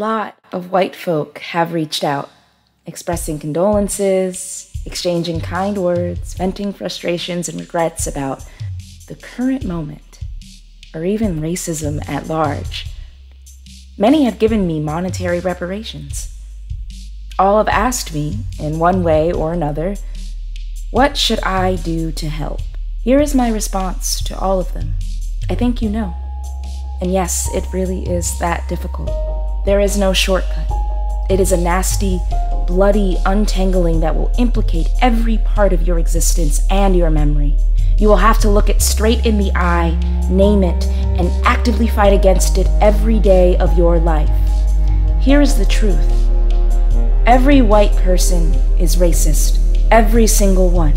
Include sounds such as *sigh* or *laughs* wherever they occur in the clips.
lot of white folk have reached out, expressing condolences, exchanging kind words, venting frustrations and regrets about the current moment, or even racism at large. Many have given me monetary reparations. All have asked me, in one way or another, what should I do to help? Here is my response to all of them. I think you know. And yes, it really is that difficult. There is no shortcut. It is a nasty, bloody untangling that will implicate every part of your existence and your memory. You will have to look it straight in the eye, name it, and actively fight against it every day of your life. Here is the truth every white person is racist, every single one.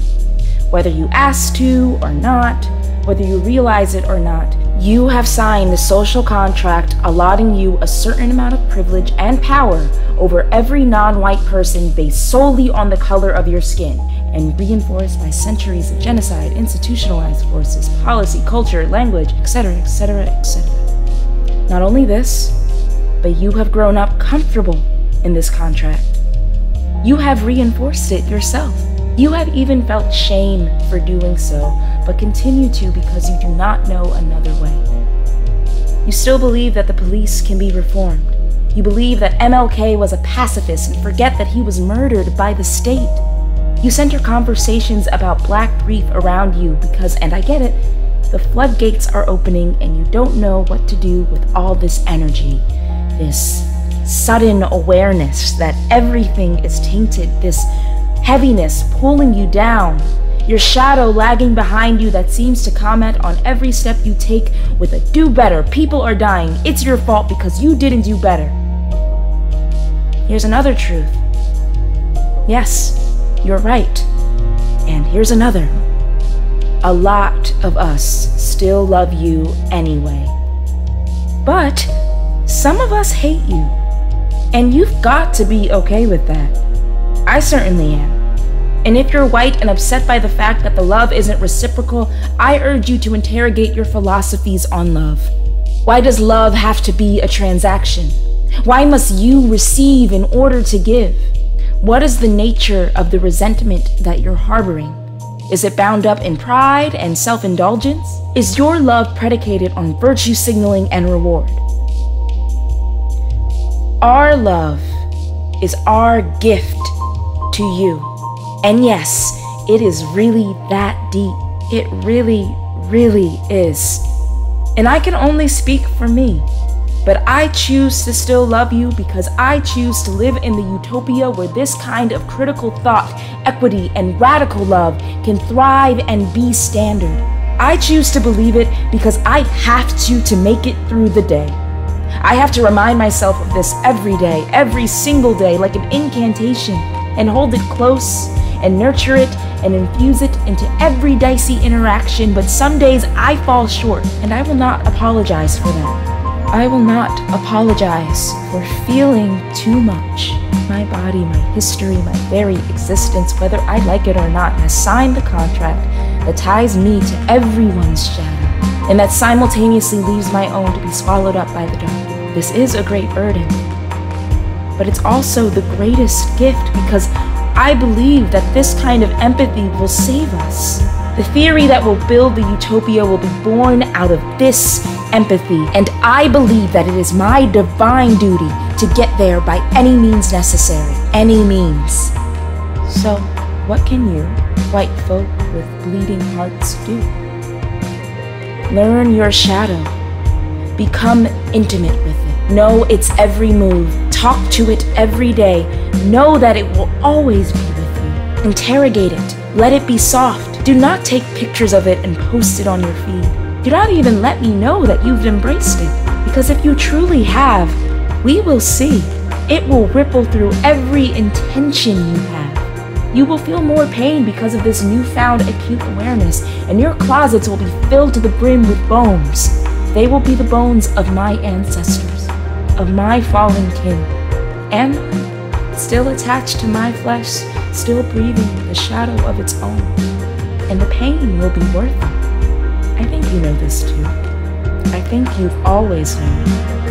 Whether you ask to or not, whether you realize it or not, you have signed the social contract allotting you a certain amount of privilege and power over every non white person based solely on the color of your skin and reinforced by centuries of genocide, institutionalized forces, policy, culture, language, etc., etc., etc. Not only this, but you have grown up comfortable in this contract. You have reinforced it yourself. You have even felt shame for doing so, but continue to because you do not know another way. You still believe that the police can be reformed. You believe that MLK was a pacifist and forget that he was murdered by the state. You center conversations about black grief around you because, and I get it, the floodgates are opening and you don't know what to do with all this energy, this sudden awareness that everything is tainted, this heaviness pulling you down, your shadow lagging behind you that seems to comment on every step you take with a do better, people are dying, it's your fault because you didn't do better. Here's another truth. Yes, you're right. And here's another. A lot of us still love you anyway. But some of us hate you. And you've got to be okay with that. I certainly am. And if you're white and upset by the fact that the love isn't reciprocal, I urge you to interrogate your philosophies on love. Why does love have to be a transaction? Why must you receive in order to give? What is the nature of the resentment that you're harboring? Is it bound up in pride and self indulgence? Is your love predicated on virtue signaling and reward? Our love is our gift to you. And yes, it is really that deep. It really, really is. And I can only speak for me. But I choose to still love you because I choose to live in the utopia where this kind of critical thought, equity, and radical love can thrive and be standard. I choose to believe it because I have to to make it through the day. I have to remind myself of this every day, every single day, like an incantation and hold it close and nurture it and infuse it into every dicey interaction, but some days I fall short, and I will not apologize for that. I will not apologize for feeling too much. My body, my history, my very existence, whether I like it or not, has signed the contract that ties me to everyone's shadow, and that simultaneously leaves my own to be swallowed up by the dark. This is a great burden, but it's also the greatest gift because I believe that this kind of empathy will save us. The theory that will build the utopia will be born out of this empathy, and I believe that it is my divine duty to get there by any means necessary. Any means. So, what can you, white folk with bleeding hearts, do? Learn your shadow. Become intimate with it. Know its every move Talk to it every day. Know that it will always be with you. Interrogate it. Let it be soft. Do not take pictures of it and post it on your feed. Do not even let me know that you've embraced it. Because if you truly have, we will see. It will ripple through every intention you have. You will feel more pain because of this newfound acute awareness, and your closets will be filled to the brim with bones. They will be the bones of my ancestors of my fallen kin, and still attached to my flesh, still breathing the shadow of its own. And the pain will be worth it. I think you know this too. I think you've always known.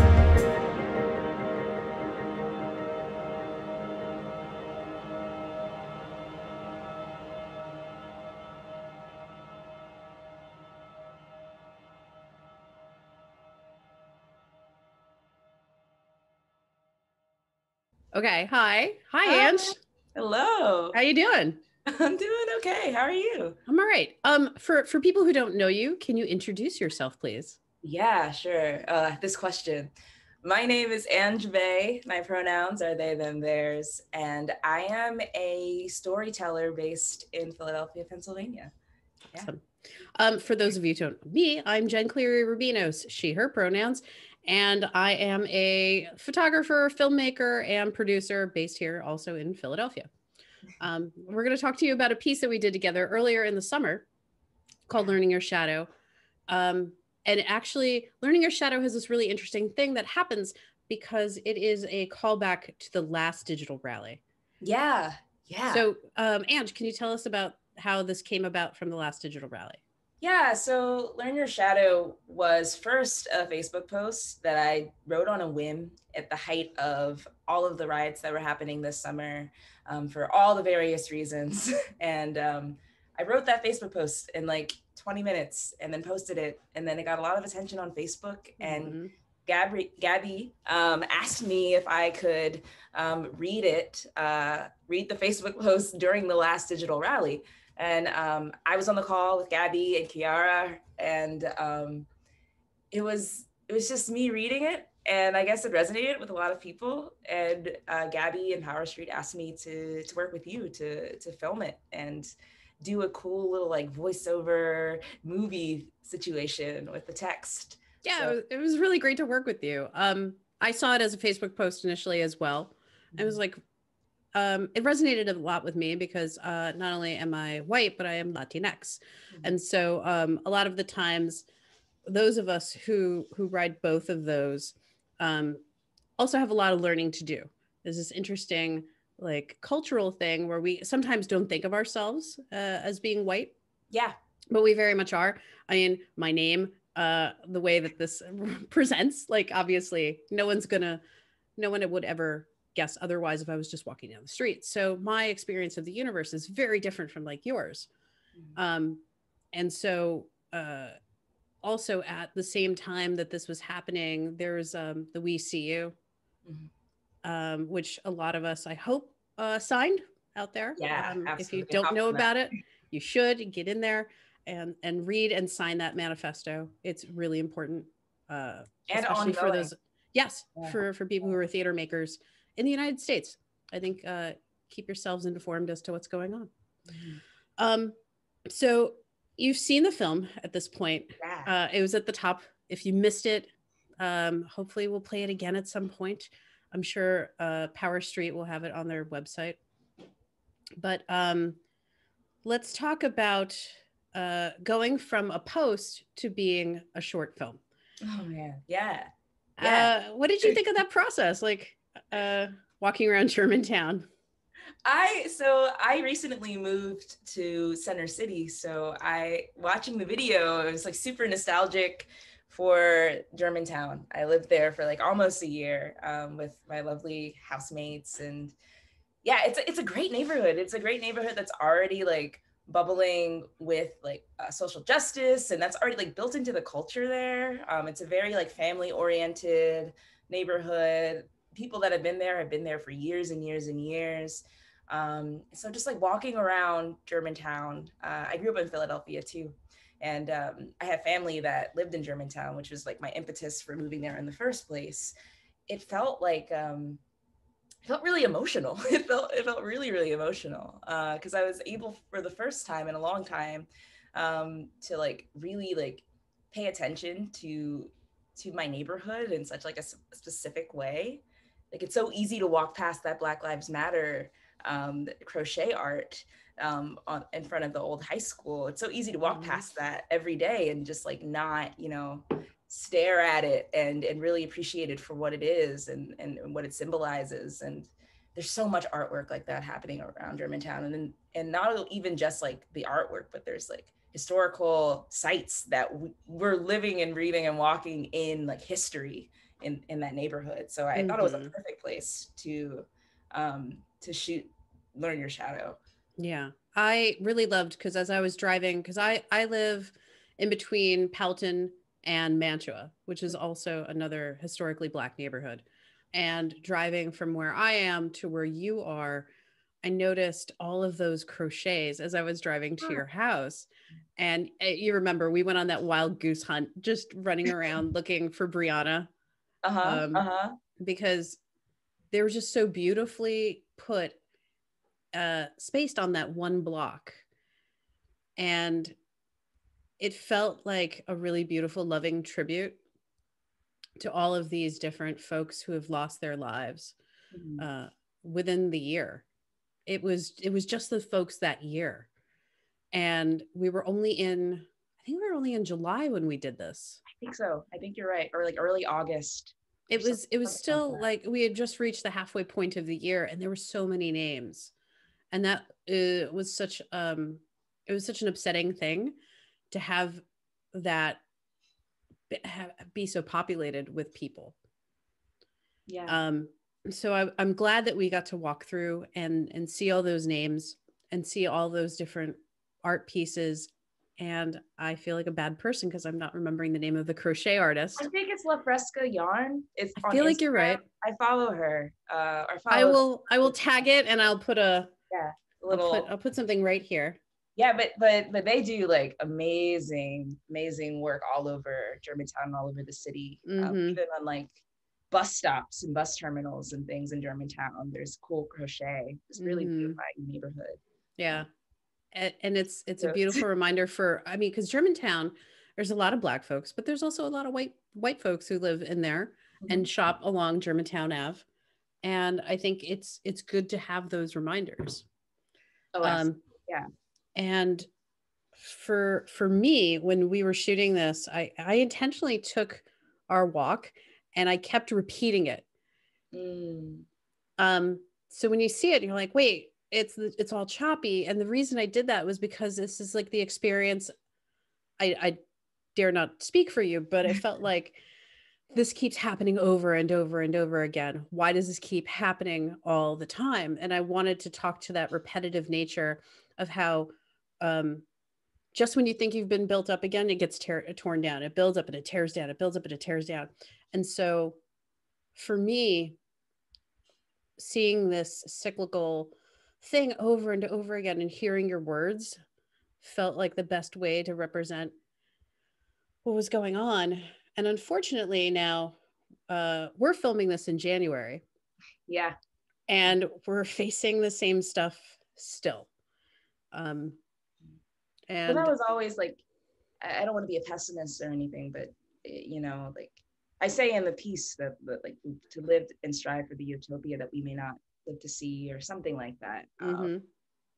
Okay. Hi. Hi, Ang. Hello. How you doing? *laughs* I'm doing okay. How are you? I'm all right. Um, for for people who don't know you, can you introduce yourself, please? Yeah, sure. Uh, this question. My name is Ang Bey. My pronouns are they, them, theirs, and I am a storyteller based in Philadelphia, Pennsylvania. Yeah. Awesome. Um, for those of you who don't know me, I'm Jen Cleary Rubinos, she, her pronouns, and I am a photographer, filmmaker, and producer based here also in Philadelphia. Um, we're going to talk to you about a piece that we did together earlier in the summer called Learning Your Shadow. Um, and actually, Learning Your Shadow has this really interesting thing that happens because it is a callback to the last digital rally. Yeah. Yeah. So, um, Ang, can you tell us about how this came about from the last digital rally? Yeah, so Learn Your Shadow was first a Facebook post that I wrote on a whim at the height of all of the riots that were happening this summer um, for all the various reasons. *laughs* and um, I wrote that Facebook post in like 20 minutes and then posted it. And then it got a lot of attention on Facebook. And mm-hmm. Gabby, Gabby um, asked me if I could um, read it, uh, read the Facebook *laughs* post during the last digital rally. And um, I was on the call with Gabby and Kiara, and um, it was it was just me reading it, and I guess it resonated with a lot of people. And uh, Gabby and Power Street asked me to to work with you to to film it and do a cool little like voiceover movie situation with the text. Yeah, so. it was really great to work with you. Um, I saw it as a Facebook post initially as well. I was mm-hmm. like, um, it resonated a lot with me because uh, not only am I white, but I am Latinx, mm-hmm. and so um, a lot of the times, those of us who who ride both of those um, also have a lot of learning to do. There's this interesting like cultural thing where we sometimes don't think of ourselves uh, as being white. Yeah, but we very much are. I mean, my name, uh, the way that this *laughs* presents, like obviously, no one's gonna, no one would ever guess otherwise if I was just walking down the street. So my experience of the universe is very different from like yours. Mm-hmm. Um, and so uh, also at the same time that this was happening, there's um, the We See You, mm-hmm. um, which a lot of us, I hope, uh, signed out there. Yeah, um, if you don't know about it, you should get in there and and read and sign that manifesto. It's really important, uh, and especially for those. Yes, yeah. for for people who are theater makers in the United States. I think uh, keep yourselves informed as to what's going on. Mm-hmm. Um, so you've seen the film at this point. Yeah. Uh, it was at the top. If you missed it, um, hopefully we'll play it again at some point. I'm sure uh, Power Street will have it on their website. But um, let's talk about uh, going from a post to being a short film. Oh man, yeah. yeah. Uh, what did you think of that process? Like, uh, walking around Germantown? I so I recently moved to Center City, so I watching the video, it was like super nostalgic for Germantown. I lived there for like almost a year um, with my lovely housemates, and yeah, it's a, it's a great neighborhood. It's a great neighborhood that's already like bubbling with like uh, social justice, and that's already like built into the culture there. Um, it's a very like family oriented neighborhood people that have been there have been there for years and years and years. Um, so just like walking around Germantown, uh, I grew up in Philadelphia too. And um, I have family that lived in Germantown, which was like my impetus for moving there in the first place. It felt like, um, it felt really emotional. *laughs* It felt, it felt really, really emotional because uh, I was able for the first time in a long time um, to like really like pay attention to to my neighborhood in such like a specific way like it's so easy to walk past that Black Lives Matter um, crochet art um, on, in front of the old high school. It's so easy to walk mm-hmm. past that every day and just like not, you know, stare at it and and really appreciate it for what it is and and, what it symbolizes. And there's so much artwork like that happening around Germantown, and then and not even just like the artwork, but there's like historical sites that we, we're living and breathing and walking in like history in in that neighborhood. So I mm-hmm. thought it was a mm-hmm. perfect place to um to shoot learn your shadow. Yeah. I really loved because as I was driving, because I I live in between Powelton and Mantua, which is also another historically black neighborhood. and driving from where I am to where you are, I noticed all of those crochets as I was driving to your house. And uh, you remember we went on that wild goose hunt, just running around looking for Brianna. Uh-huh. Um, uh-huh. Because they were just so beautifully put, uh, spaced on that one block. And it felt like a really beautiful, loving tribute to all of these different folks who have lost their lives Mhm. uh, within the year. It was it was just the folks that year, and we were only in I think we were only in July when we did this. I think so. I think you're right. Or like early August. It was it was still like we had just reached the halfway point of the year, and there were so many names, and that uh, was such um it was such an upsetting thing to have that be, be so populated with people. Yeah. um so I, i'm glad that we got to walk through and and see all those names and see all those different art pieces and i feel like a bad person because i'm not remembering the name of the crochet artist I think it's La Fresca Yarn. It's I feel like you're right. I follow her. Uh, or follow i will i will tag it and i'll put a a I'll little. put, I'll put something right here yeah, but but but they do like amazing, amazing work all over Germantown, all over the city. Um, Mhm. even on like bus stops and bus terminals and things in Germantown. There's cool crochet. It's really Mhm. beautifying neighborhood. yeah and, and it's it's a beautiful *laughs* reminder for i mean because germantown there's a lot of black folks but there's also a lot of white white folks who live in there and shop along Germantown Ave. And I think it's it's good to have those reminders. oh. Um, yeah. And for for me, when we were shooting this, I I intentionally took our walk and I kept repeating it. Mm. Um, so when you see it, you're like, wait, it's it's all choppy. And the reason I did that was because this is like the experience. I, I dare not speak for you, but I felt *laughs* like this keeps happening over and over and over again. Why does this keep happening all the time? And I wanted to talk to that repetitive nature of how um, just when you think you've been built up again, it gets tear- torn down. It builds up and it tears down. It builds up and it tears down. And so for me, seeing this cyclical thing over and over again and hearing your words felt like the best way to represent what was going on. And unfortunately, now uh, we're filming this in January Yeah. and we're facing the same stuff still. Um, Well, and that was always like, I don't want to be a pessimist or anything, but you know, like I say in the piece that, that like to live and strive for the utopia that we may not live to see or something like that. Um, Mhm.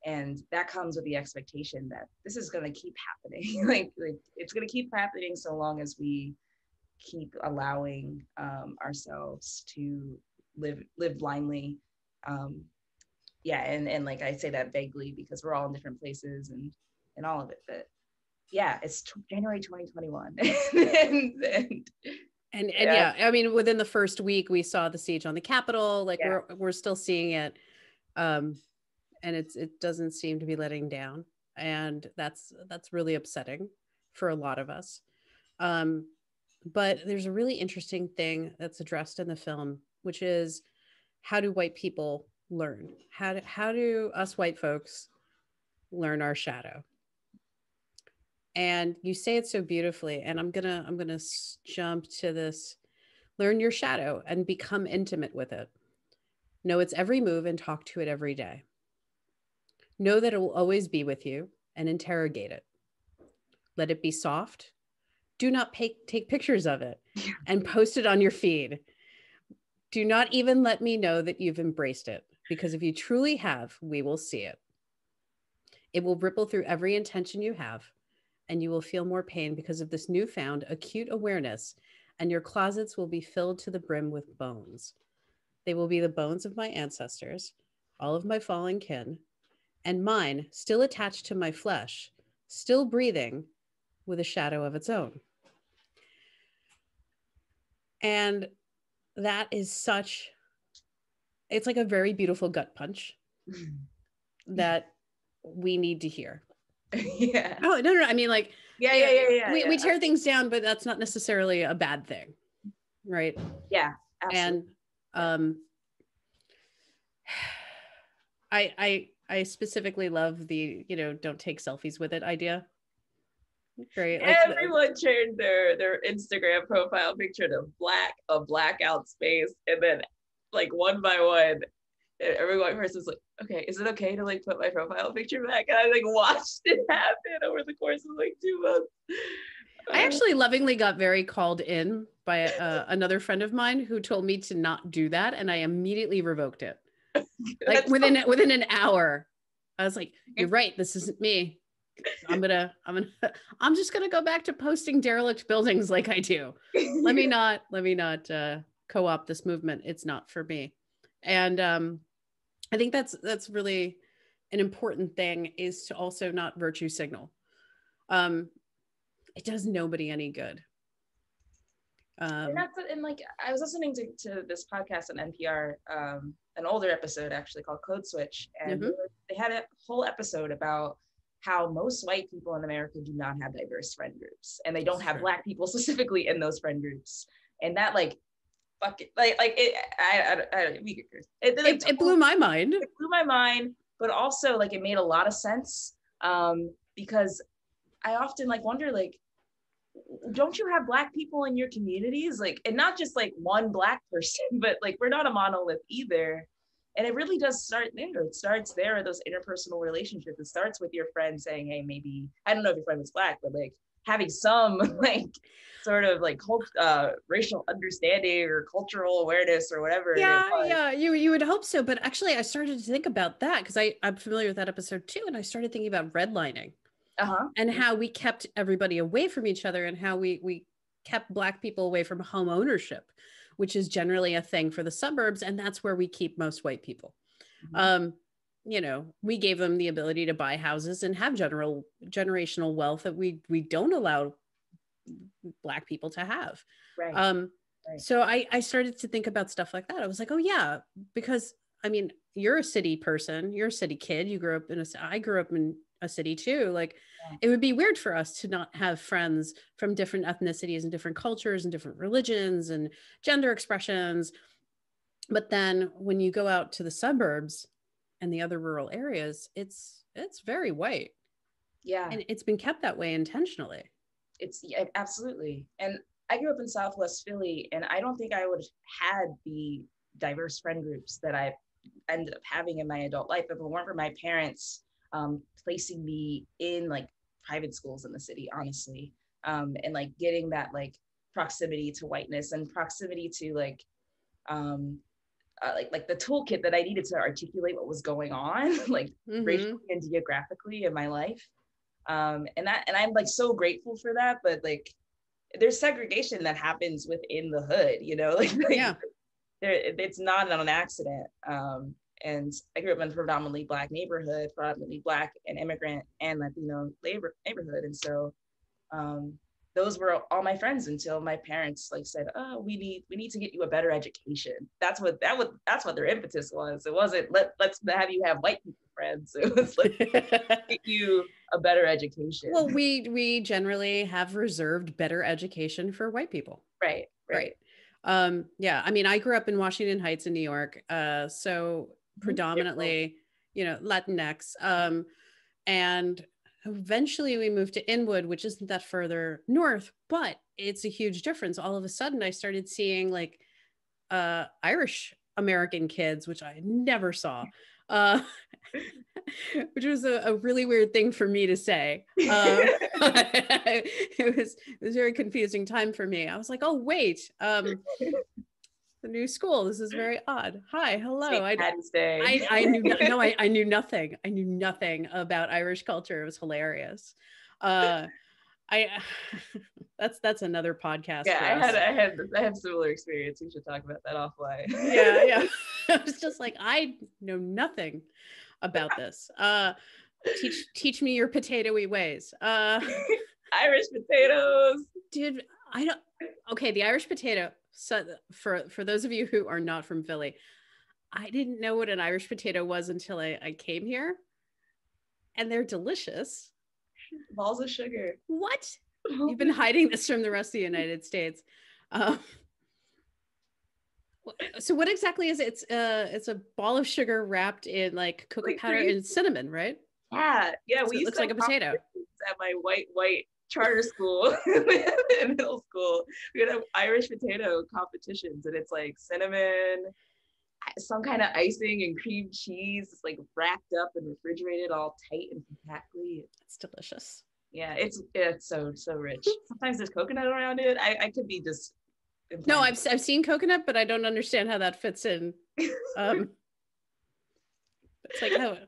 and that comes with the expectation that this is going to keep happening *laughs* like, like it's going to keep happening so long as we keep allowing um, ourselves to live live blindly um, yeah and and like i say that vaguely because we're all in different places and and all of it but yeah it's t- january 2021 *laughs* and, and and, and Yeah. yeah. I mean, within the first week, we saw the siege on the Capitol. Like Yeah. we're we're still seeing it, um, and it's it doesn't seem to be letting down, and that's that's really upsetting for a lot of us. Um, but there's a really interesting thing that's addressed in the film, which is how do white people learn? How do, how do us white folks learn our shadow? And you say it so beautifully and i'm gonna i'm gonna jump to this. Learn your shadow and become intimate with it. Know its every move and talk to it every day. Know that it will always be with you and interrogate it. Let it be soft. Do not pay, take pictures of it and post it on your feed. Do not even let me know that you've embraced it because if you truly have we will see it. It will ripple through every intention you have and you will feel more pain because of this newfound acute awareness, and your closets will be filled to the brim with bones. They will be the bones of my ancestors, all of my fallen kin, and mine still attached to my flesh, still breathing with a shadow of its own. And that is such, it's like a very beautiful gut punch *laughs* that we need to hear. *laughs* yeah Oh, no, no, no. I mean, like, yeah yeah yeah yeah we, yeah. we tear things down, but that's not necessarily a bad thing. Right. yeah absolutely. And Um, I I I specifically love the you know don't take selfies with it idea. Great. Like the- Everyone turned their their Instagram profile picture to black, a blackout space, and then like one by one, e- every white person's like, okay, is it okay to like put my profile picture back? And I like watched it *laughs* happen over the course of like two months. I Uh, actually lovingly got very called in by uh, another friend of mine who told me to not do that, and I immediately revoked it. *laughs* Like within within an hour, I was like, *laughs* "You're right. This isn't me. I'm gonna I'm gonna I'm just gonna go back to posting derelict buildings like I do. Let me not let me not uh, co-opt this movement. It's not for me." And um, I think that's that's really an important thing is to also not virtue signal. Um, it does nobody any good. Um, and that's and like I was listening to, to this podcast on NPR, um, an older episode actually called Code Switch, and Mhm. they had a whole episode about how most white people in America do not have diverse friend groups, and they don't have black people *laughs* specifically in those friend groups, and that like, fuck it, like like it, I, I, I we it, like, it, it blew my mind. it blew my mind, but also like it made a lot of sense um, because I often like wonder like, don't you have black people in your communities? Like, and not just like one black *laughs* person, but like we're not a monolith either. And it really does start there. It starts there, those interpersonal relationships. It starts with your friend saying, hey, maybe, I don't know if your friend was black, but like having some *laughs* like sort of like cult, uh, racial understanding or cultural awareness or whatever. Yeah, yeah, you you would hope so, but actually, I started to think about that because I I'm familiar with that episode too, and I started thinking about redlining Uh-huh. and how we kept everybody away from each other, and how we we kept black people away from home ownership, which is generally a thing for the suburbs, and that's where we keep most white people. Mhm. Um, you know, we gave them the ability to buy houses and have general generational wealth that we we don't allow black people to have. Right. Um, Right. so I, I started to think about stuff like that. I was like, oh yeah, because I mean, you're a city person, you're a city kid. You grew up in a, I grew up in a city too. Like Yeah. it would be weird for us to not have friends from different ethnicities and different cultures and different religions and gender expressions. But then when you go out to the suburbs and the other rural areas, it's, it's very white yeah. and it's been kept that way intentionally. it's yeah, absolutely and i grew up in southwest philly and i don't think i would have had the diverse friend groups that i ended up having in my adult life if it weren't for my parents um, placing me in like private schools in the city honestly um, and like getting that like proximity to whiteness and proximity to like um, uh, like like the toolkit that i needed to articulate what was going on *laughs* like Mhm. racially and geographically in my life um and that and i'm like so grateful for that but like there's segregation that happens within the hood you know *laughs* like, like, Yeah. there it's not an accident um and i grew up in a predominantly black neighborhood predominantly black and immigrant and latino labor neighborhood and so um those were all my friends until my parents like said oh we need we need to get you a better education. That's what that was that's what their impetus was. It wasn't let, let's have you have white people friends. *laughs* It was like *laughs* get you a better education. Well we we generally have reserved better education for white people. Right right, right. Um yeah i mean i grew up in washington heights in new york uh so predominantly you know latinx um and eventually we moved to inwood which isn't that further north but it's a huge difference. All of a sudden i started seeing like uh irish american kids which i never saw. Uh *laughs* which was a, a really weird thing for me to say. Uh, *laughs* *laughs* it was it was a very confusing time for me. I was like oh wait um the new school. This is very odd. Hi hello. I, I, I knew no, no I, *laughs* I knew nothing. I knew nothing about irish culture. It was hilarious. Uh i *laughs* that's that's another podcast yeah i had i had i have similar experience. We should talk about that offline. Yeah *laughs* yeah. I was just like i know nothing about this. Uh teach teach me your potatoy ways. Uh irish potatoes. Dude i don't okay the irish potato so for for those of you who are not from philly i didn't know what an irish potato was until i, I came here and they're delicious balls of sugar what *laughs* you've been hiding this from the rest of the united states um, So what exactly is it? It's uh it's a ball of sugar wrapped in like cocoa Like powder and cinnamon, right? Yeah, yeah. So we it used looks to like a potato. at my white white charter school *laughs* in middle school. We would have Irish potato competitions, and it's like cinnamon, some kind of icing and cream cheese. It's like wrapped up and refrigerated all tight and compactly. It's delicious. Yeah, it's it's so so rich. *laughs* Sometimes there's coconut around it. I, I could be just No, I've I've seen coconut, but I don't understand how that fits in. *laughs* Um, it's like oh,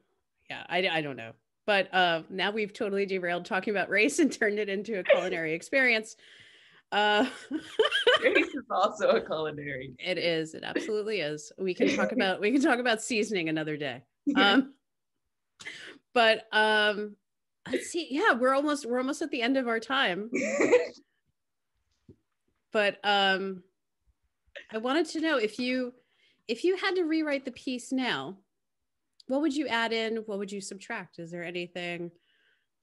yeah, I I don't know. But uh, now we've totally derailed talking about race and turned it into a culinary experience. Uh, *laughs* race is also a culinary. it is. It absolutely is. We can talk *laughs* about we can talk about seasoning another day. Um, but um, let's see. Yeah, we're almost we're almost at the end of our time. *laughs* but um i wanted to know if you if you had to rewrite the piece now what would you add in what would you subtract is there anything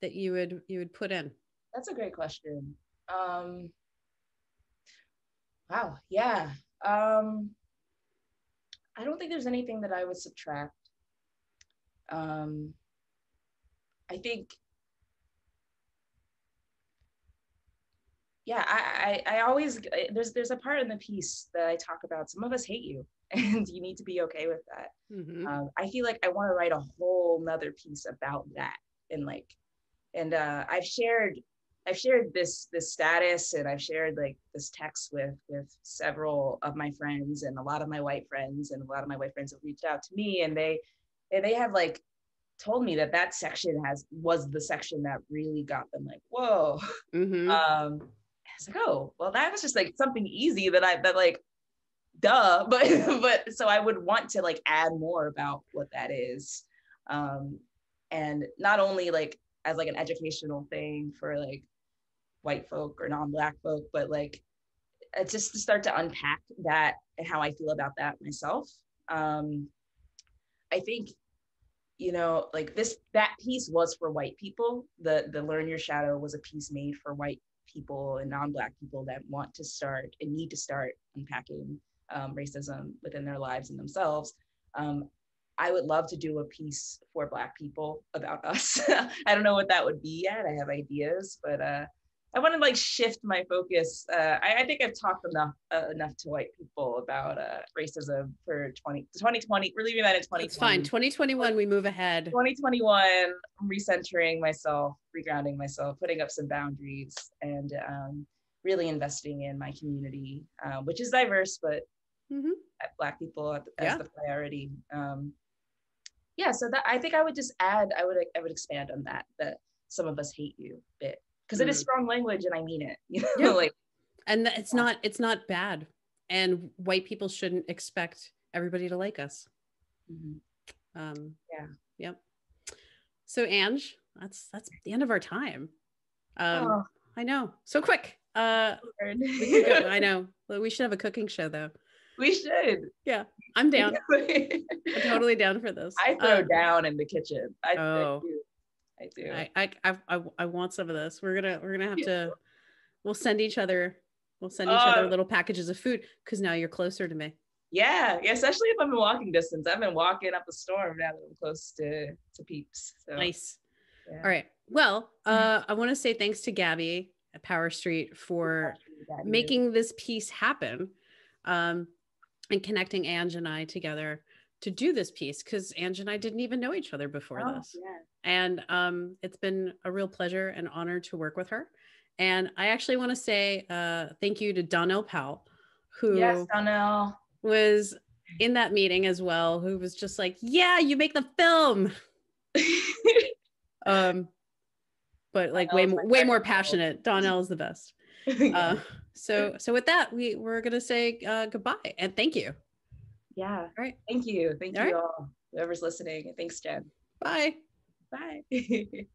that you would you would put in That's a great question. Um, wow, yeah. Um, I don't think there's anything that I would subtract. Um, I think, yeah, I, I, I always there's there's a part in the piece that I talk about. Some of us hate you, and you need to be okay with that Mhm. um, I feel like I want to write a whole nother piece about that and like and uh, I've shared I've shared this this status and I've shared like this text with with several of my friends and a lot of my white friends and a lot of my white friends have reached out to me and they and they have like told me that that section has was the section that really got them like whoa Mhm. *laughs* um I was like oh well that was just like something easy that I that like duh *laughs* but but so I would want to like add more about what that is. Um and not only like as like an educational thing for like white folk or non-black folk but like just to start to unpack that and how I feel about that myself. Um I think you know like this that piece was for white people. The the learn your shadow was a piece made for white people and non-black people that want to start and need to start unpacking um, racism within their lives and themselves um, i would love to do a piece for black people about *laughs* us. I don't know what that would be yet. I have ideas but uh, i want to like shift my focus. Uh, I, I think i've talked enough uh, enough to white people about uh, racism for 20 2020 we're leaving that in 2020 it's fine. 2021 we move ahead. 2021 I'm recentering myself regrounding myself putting up some boundaries and um, really investing in my community uh, which is diverse but Mhm. black people as Yeah. the priority um, yeah so that i think i would just add i would i would expand on that that some of us hate you bit because it is Mm. strong language and i mean it *laughs* you know Yeah. like and it's not it's not bad and white people shouldn't expect everybody to like us mhm. um Yeah. yep so ang that's that's the end of our time um Oh, i know so quick uh *laughs* Lord. we, could go, i *laughs* know Well, we should have a cooking show though we should Yeah, i'm down *laughs* i'm totally down for this I throw Um, down in the kitchen i, Oh. I do i do I, I I I want some of this. We're gonna we're gonna have to. *laughs* We'll send each other. We'll send each other Oh. little packages of food because now you're closer to me. Yeah, yeah, especially if I'm in walking distance. I've been walking up a storm now that I'm close to to peeps. So Nice. yeah. All right. Well, uh, I want to say thanks to Gabby at Power Street for making this piece happen, um, and connecting Ang and I together to do this piece because Ang and I didn't even know each other before Oh, this. yeah. and um, it's been a real pleasure and honor to work with her. And I actually want to say uh, thank you to Donnell Powell, who Yes, Donnell. was in that meeting as well, who was just like, "Yeah, you make the film," *laughs* um, but like way Donnell's more, way more passionate. Donnell is the best. *laughs* Uh, so so with that, we we're gonna say uh, goodbye and thank you. yeah. All right, Thank you. Thank All you right. all. Whoever's listening. Thanks, Jen. bye. Bye. *laughs*